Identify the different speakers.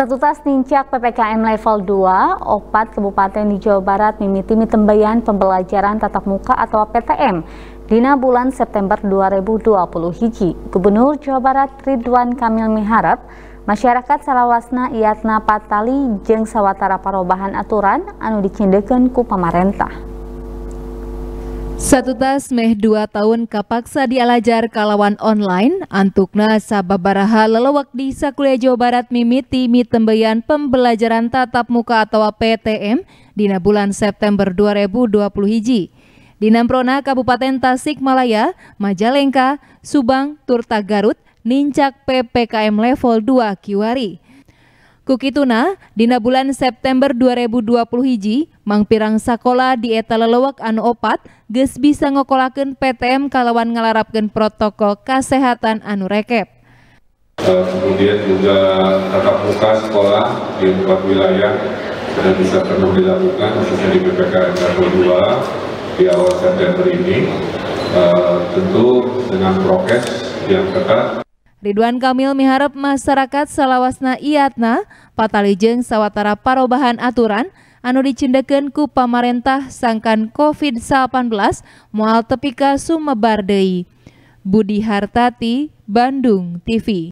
Speaker 1: Satutas Nincak PPKM level 2, opat Kabupaten di Jawa Barat mimiti tembayan pembelajaran tatap muka atau PTM Dina bulan September 2020 hiji. Gubernur Jawa Barat Ridwan Kamil miharap masyarakat salawasna iatna patali jeng sawatara parobahan aturan anu dicindekeun ku pamarentah.
Speaker 2: Satu tas meh dua tahun kapaksa dialajar kalawan online, antukna sababaraha lelewak di Sakuliah Jawa Barat mimiti mitembayan pembelajaran tatap muka atau PTM dina bulan September 2020 hiji. Di Namprona Kabupaten Tasikmalaya, Majalengka, Subang, Turta Garut, nincak PPKM level 2 Kiwari. Kukituna, dina bulan September 2020 hiji, Mang Pirang Sakola di eta lelewak anu opat, ges bisa ngokolaken PTM kalawan ngalarapkan protokol kesehatan anu rekep.
Speaker 3: Eh, kemudian juga tatap muka sekolah di empat wilayah sudah bisa penuh dilakukan, khususnya di PPKM level 2 di awal September ini. Uh, tentu dengan prokes yang ketat.
Speaker 2: Ridwan Kamil miharap masyarakat salawasna iatna patalijeng sawatara parobahan aturan anu dicindekeun ku pamarentah sangkan COVID-19 moal tepika sumebar deui. Budi Hartati, Bandung TV.